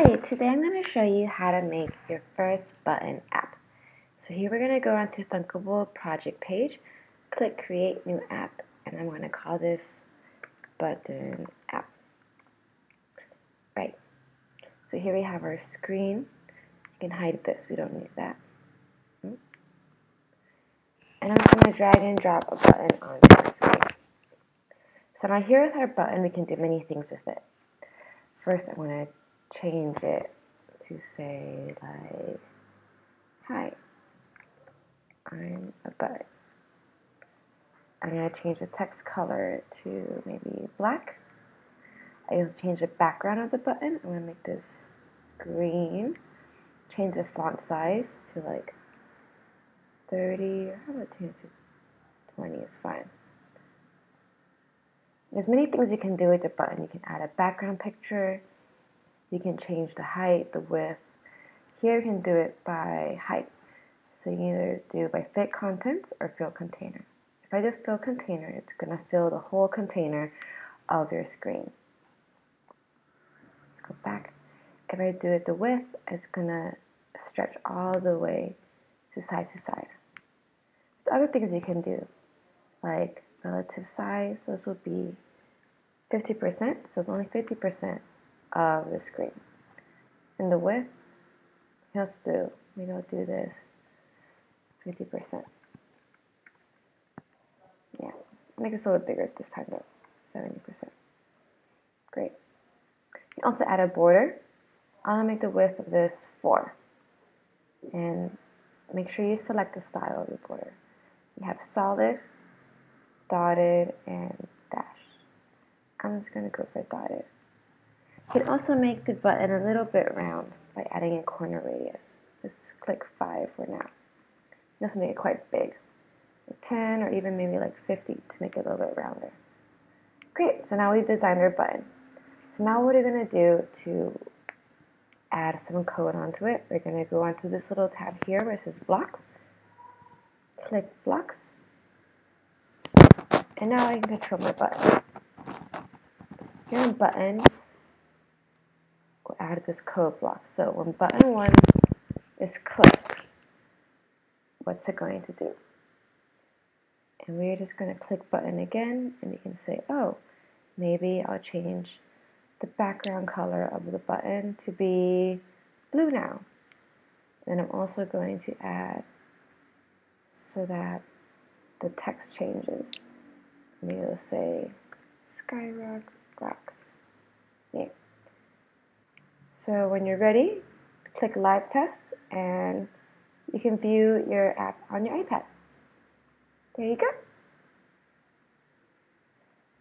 Hi, today I'm going to show you how to make your first button app. So here we're going to go onto Thunkable project page, click create new app, and I'm going to call this button app. Right. So here we have our screen. You can hide this, we don't need that. Hmm. And I'm going to drag and drop a button onto the screen. So now here with our button, we can do many things with it. First, I want to change it to say like, hi, I'm a bud. I'm to change the text color to maybe black. I also change the background of the button. I'm to make this green. Change the font size to like 30, or how about change to 20 is fine. There's many things you can do with the button. You can add a background picture, you can change the height, the width. Here you can do it by height. So you either do by fit contents or fill container. If I do fill container, it's going to fill the whole container of your screen. Let's go back. If I do it the width, it's going to stretch all the way to side to side. There's other things you can do, like relative size. This will be 50%, so it's only 50% of the screen. And the width, let's do, maybe I'll do this 50%. Yeah, make it a little bigger this time though, 70%. Great. You also add a border. I'm gonna make the width of this 4. And make sure you select the style of your border. You have solid, dotted, and dash. I'm just gonna go for dotted. You can also make the button a little bit round by adding a corner radius. Let's click 5 for now. You also make it quite big, like 10 or even maybe like 50 to make it a little bit rounder. Great, so now we've designed our button. So now what are we're going to do to add some code onto it, we're going to go onto this little tab here where it says blocks. Click blocks. And now I can control my button. Here button, add this code block. So when button 1 is clicked, what's it going to do? And we're just going to click button again, and you can say, oh, maybe I'll change the background color of the button to be blue now. Then I'm also going to add so that the text changes. Maybe it'll say Skyrock rocks. Yeah. So when you're ready, click Live Test and you can view your app on your iPad. There you go.